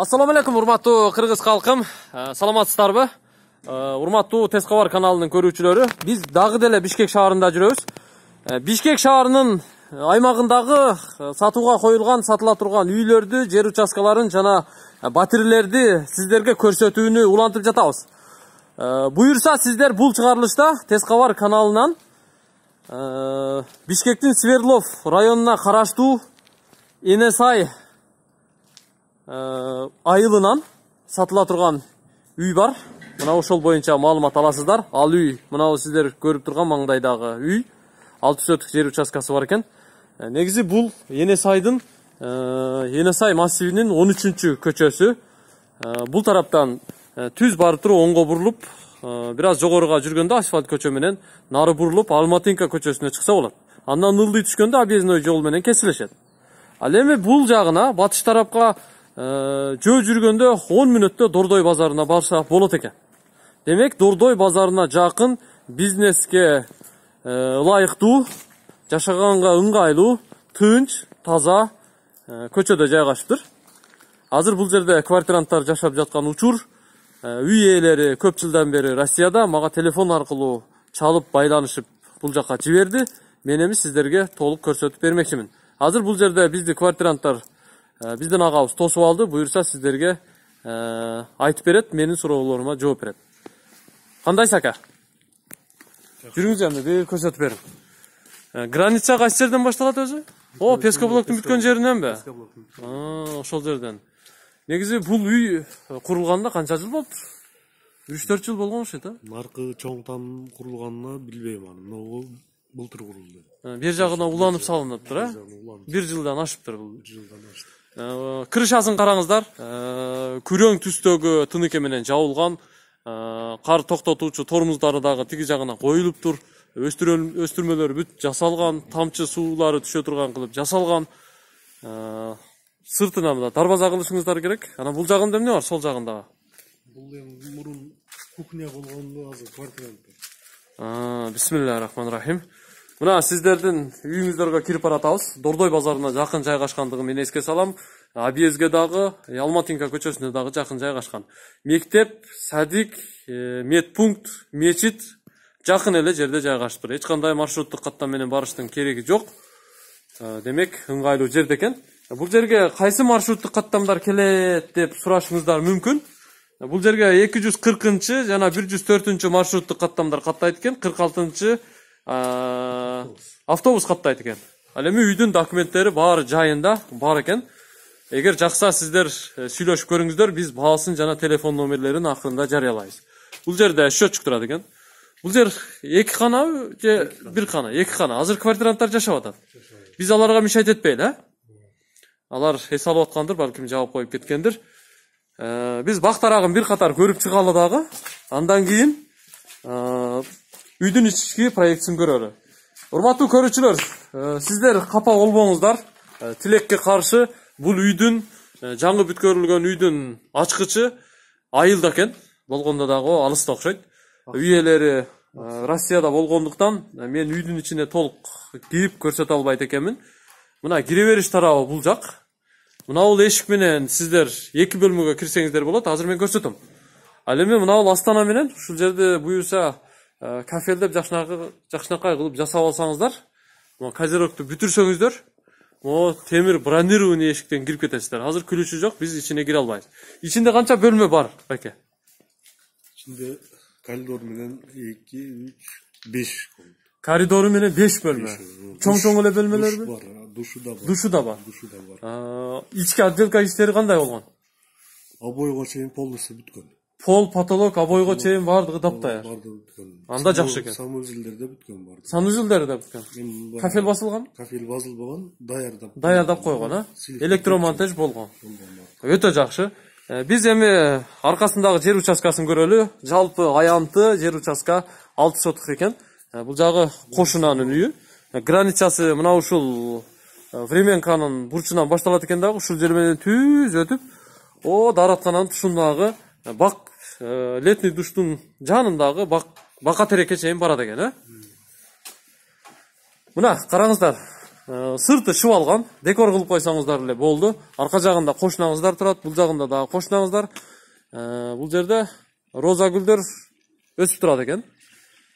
ассалому алейкум урматтуу кыргыз калкым. Э, саламатсыздарбы? Э, урматтуу тез кабар каналынын көрүүчүлөрү биз дагы деле бишкек шаарында жүрөбүз. Э, бишкек шаарынын аймагындагы сатууга коюлган сатыла турган үйлөрдү жер участкаларын жана батирлерди сиздерге көрсөтүүнү улантып жатабыз. Буюрса сиздер бул чыгарылышта тез каналынан бишкектин свердлов районуна караштуу эне сай Э, айылынан сатыла турган үй бар. Мына ошол боюнча маалымат аласыздар. Ал үй мынабу сиздер көрүп турган маңдайдагы үй. Алты соток жер участкасы бар экен. Э, негизи бул эне сайдын эне сай массивинин он үчүнчү көчөсү. Э, бул тараптан э, түз барып туруп оңго бурулуп э, бир аз жогоруга жүргөндө асфальт көчө менен нары бурулуп алматинка көчөсүнө чыкса болот. Андан ылдый түшкөндө объездной жол менен кесилишет. Ал эми бул жагына батыш тарапка э, жөө жүргөндө 10 мүнөттө дордой базарына барса болот экен демек дордой базарына жакын бизнеске ылайыктуу жашаганга ыңгайлуу тынч таза көчөдө жайгашыптыр азыр бул жерде квартиранттар жашап жаткан учур үй ээлери көп жылдан бери россияда мага телефон аркылуу чалып байланышып бул жака жиберди мен эми сиздерге толук көрсөтүп бермекчимин азыр бул жерде бизди квартиранттар биздин агабыз тосуп алды буюрса сиздерге айтып берет менин суроолорума жооп берет кандайсыз ака жүрүңүз эми бери көрсөтүп бериң граница кайсы жерден башталат өзү о пескоблоктун бүткөн жериненби А, ошол жерден негизи бул үй курулганына канча жыл болуптур үч төрт жыл болгон окшойт а наркы чоң там курулганына билбейм аны могу былтыр курулду бер жагына уланып салыныптыр улан бир жылдан ашыптыр бул жылдан ашты Э, крышасын караңыздар Э, күрөң түстөгү тыныке менен жабылган Э, кар токтотуучу тормуздары дагы тиги жагына коюлуптур өстүрөл- өстүрмөлөр бүт жасалган тамчы суулары түшө турган кылып жасалган Э, сыртына мына дарбаза кылышыңыздар керек. Анан бул жагында эмне бар сол жагында бул эми мурун кухня болгондо азыр квартиранттар А, бисмилля рахман рахим мына сиздердин үйүңүздөргө кирип баратабыз дордой базарына жакын жайгашкандыгын мен эске салам. Объездге дагы э, алматинка көчөсүнө дагы жакын жайгашкан мектеп садик медпункт мечит жакын эле жерде жайгашыптыр эч кандай маршруттук менен барыштын кереги жок демек ыңгайлуу жерде экен бул жерге кайсы маршруттук каттамдар келет деп сурашыңыздар мүмкүн Э, бул жерге 240 жана 104 маршруттук каттамдар каттайт экен 46 автобус. каттайт экен. Ал эми үйдүн документтери баары жайында бар экен. Эгер жакса сиздер э, сүйлөшүп көрүңүздөр биз баасын жана телефон номерлерин акырында жарыялайбыз. Бул жерде счетчик турат экен. Бул жер эки канабы же бир кана эки кана азыр квартиранттар жашап атат. Биз аларга мешать этпейли э? Алар эс алып аткандыр балким жаап коюп кеткендир. Э, биз бак тарагын бир катар көрүп чыгалы дагы. Андан кийин э, үйдүн ички проектисин көрөлү урматтуу көрүүчүлөр э, сиздер капа болбоңуздар. Э, тилекке каршы бул үйдүн э, жаңы бүткөрүлгөн үйдүн ачкычы айылда экен. Болгондо дагы алыста окшойт. Үй ээлери россияда болгондуктан мен үйдүн ичине толук кирип көрсөтө албайт экенмин. Мына кире бериш тарабы бул жак. Мына бул эшик менен сиздер эки бөлмөгө кирсеңиздер болот азыр мен көрсөтөм. Ал эми мына бул астана менен ушул жерди буюрса кафелдеп жакшынакай жакшынакай кылып жасап алсаңыздар могу козерогду бүтүрсөңүздөр могу темир бронированный эшиктен кирип кетесиздер азыр күлүшү жок биз ичине кире албайбыз ичинде канча бөлмө бар байке? Ичинде коридор менен эки үч беш коридору менен беш бөлмө чоң чоң эле бөлмөлөрбү бар душу да бар. Душу да бар. Душу да бар. А, ички отделка иштери кандай болгон обойго чейин полностью бүткөн. Пол потолок обойго чейин баардыгы баардыгы бүткөн Анда жакшы экен. санузелдер да бүткөн баардыгы санузелдери да бүткөн кафель басылган кафель басылбаган даярдап даярдап койгон а? Электромонтаж болгон өтө жакшы биз эми аркасындагы жер участкасын көрөлү жалпы аянты жер участка алты соток экен бул жагы кошунанын үйү границасы мына ушул временканын бурчунан башталат экен дагы ушул жер менен түз өтүп о даараткананын тушундагы бак э, летний душтун жанындагы бак бака тереке чейин барат экен э? Мына караңыздар э, сырты шыбалган декор кылып койсоңуздар эле болду арка жагында кошунаңыздар турат бул жагында дагы кошунаңыздар Э, бул жерде роза гүлдөр өсүп турат экен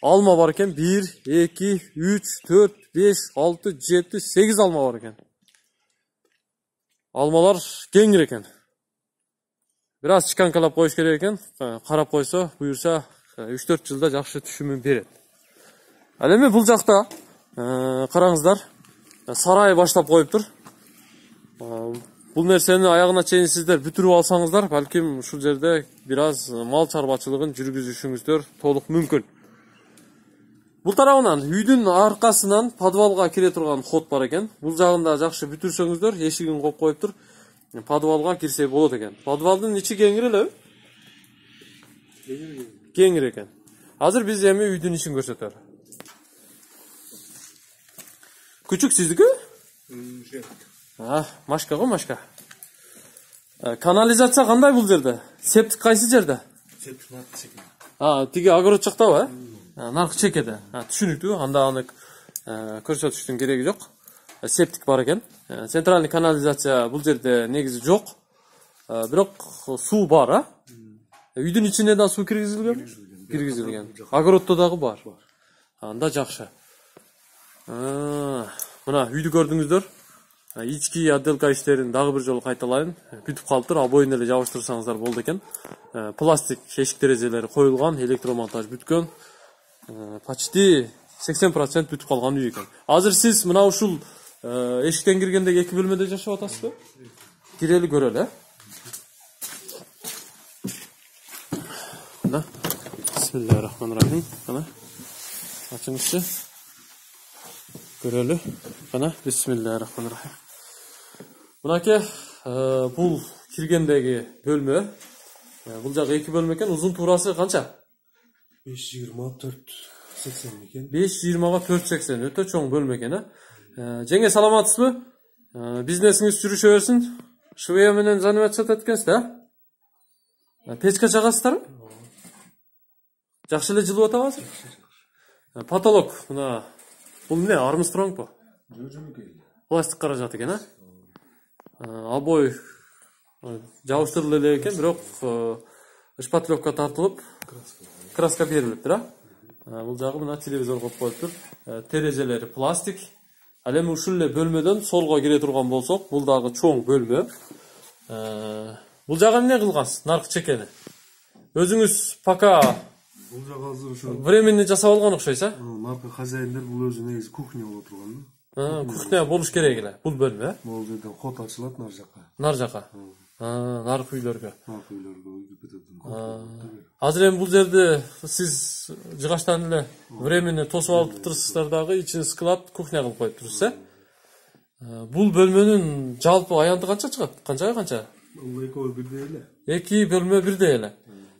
алма бар экен бир эки үч төрт беш алты жети сегиз алма бар экен алмалар кеңир экен бир аз чиканкалап коюш керек экен карап койсо буюрса э, үч төрт жылда жакшы түшүмүн берет ал эми бул жакта караңыздар сарай баштап коюптур Э, бул нерсени аягына чейин сиздер бүтүрүп алсаңыздар балким ушул жерде бир аз мал чарбачылыгын жүргүзүшүңүздөр толук мүмкүн бул тарабынан үйдүн аркасынан подвалга кире турган ход бар экен бул да жакшы бүтүрсөңүздөр эшигин коюп коюптур подвалга кирсе болот экен подвалдын ичи кеңири элеби кеңири экен азыр биз эми үйдүн ичин көрсөтөлү күчүк сиздики машка го машка канализация кандай бул жерде септик кайсы жерде а тиги огород жактабы э наркы чекеде түшүнүктүү анда аны көрсөтүштүн кереги жок Э, септик бар экен Э, центральный канализация бул жерде негизи жок Э, бирок суу бар а үйдүн ичине да суу киргизилген киргизилген огороддо дагы бар анда жакшы мына үйдү көрдүңүздөр А, ички отделка иштерин дагы бир жолу кайталайын бүтүп калыптыр обоюн эле жабыштырсаңыздар болду экен пластик эшик терезелери коюлган электромонтаж бүткөн почти 80% бүтүп калган үй экен азыр сиз мына ушул э, эшиктен киргендеги эки бөлмөдө жашап атасызбы кирели көрөлү э мына бисмиллахи рахмани рахим мына ачыңызчы көрөлү мына бисмиллахи рахмани рахим мынакей э, бул киргендеги бөлмө Э, бул жагы эки бөлмө экен узун туурасы канча беш жыйырма төрт сексен жеңе саламатсызбы бизнесиңиз жүрүшө берсин швея менен заниматься эткенсиз да Э, печка чагасыздарбы жакшы эле жылып атабы азыр потолок мына бул эмне армстронгбу пластик каражат экен а обои э, жабыштырылып эле экен бирок шпатлевка тартылып краска берилиптир а бул жагы мына телевизор коюп коюптур терезелери пластик ал эми ушул эле бөлмөдөн солго кире турган болсок бул дагы чоң бөлмө Э, бул жагы эмне кылгансыз наркы чекени өзүңүз пока бул жагы азыр ошо временный жасап алган окшойсуз а? Наркы хозяиндер бул өзү негизи кухня боло турган да кухня болуш керек эле бул бөлмө э могул жерден ход ачылат нар жака нар жака наркы үйлөргө наркы үйлөргө азыр эми бул жерде сиз жыгачтан эле временный тосуп алып турсуздар дагы ичин склад кухня кылып коюптурсуз э Э, бул бөлмөнүн жалпы аянты канча чыгат канчага канча бул экөө бирдей эле эки бөлмө бирдей эле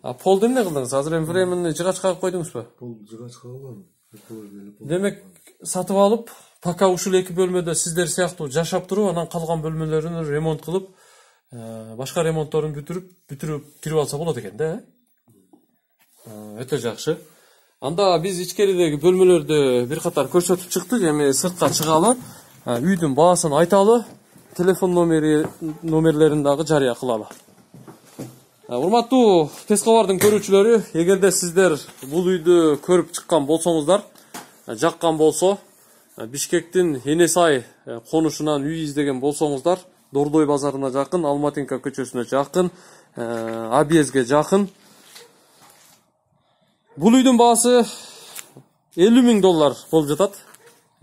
а полду эмне кылдыңыз азыр эми временный жыгач кагып койдуңузбу бул жыгач калган экөө эле пол демек сатып алып пока ушул эки бөлмөдө сиздер сыяктуу жашап туруп анан калган бөлмөлөрүн ремонт кылып э, башка ремонтторун бүтүрүп бүтүрүп кирип алса болот экен да Э, өтө жакшы анда биз ичкеридеги бөлмөлөрдү бир катар көрсөтүп чыктык эми сыртка чыгалы э, үйдүн баасын айталы телефон номери номерлерин дагы жарыя кылалы. Э, урматтуу тез кабардын көрүүчүлөрү эгерде сиздер бул үйдү көрүп чыккан болсоңуздар э, жаккан болсо э, бишкектин эне сай э, конушунан үй издеген болсоңуздар дордой базарына жакын алматинка көчөсүнө жакын э, объездге жакын бул үйдүн баасы элүү миң доллар болуп жатат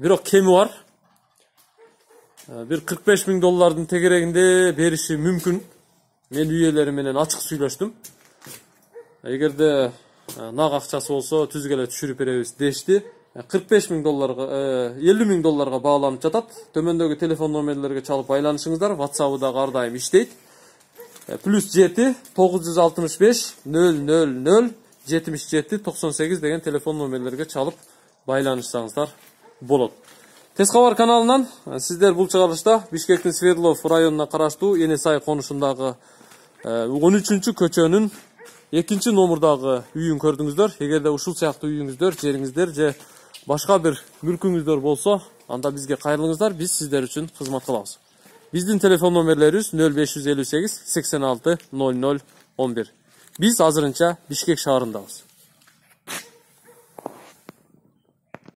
бирок кеми бар бир кырк беш миң доллардын тегерегинде бериши мүмкүн мен үй ээлери менен ачык сүйлөштүм эгерде нак акчасы болсо түзгө эле түшүрүп беребиз дешти кырк беш миң долларга элүү миң долларга бааланып жатат төмөндөгү телефон номерлерге чалып байланышыңыздар whatsapp'ы дагы ар дайым иштейт плюс жети тогуз жүз алтымыш беш нөл нөл нөл жетимиш жети токсон сегиз деген телефон номерлерге чалып байланышсаңыздар болот. Тез кабар каналынан э, сиздер бул чыгарылышта бишкектин свердлов районуна караштуу эне сай конушундагы он үчүнчү көчөнүн экинчи номурдагы үйүн көрдүңүздөр. Эгерде ушул сыяктуу үйүңүздөр жериңиздер же башка бир мүлкүңүздөр болсо анда бизге кайрылыңыздар. Биз сиздер үчүн кызмат кылабыз. Биздин телефон номерлерибиз нөл беш жүз элүү сегиз сексен алты ноль ноль он бир. Биз азырынча бишкек шаарындабыз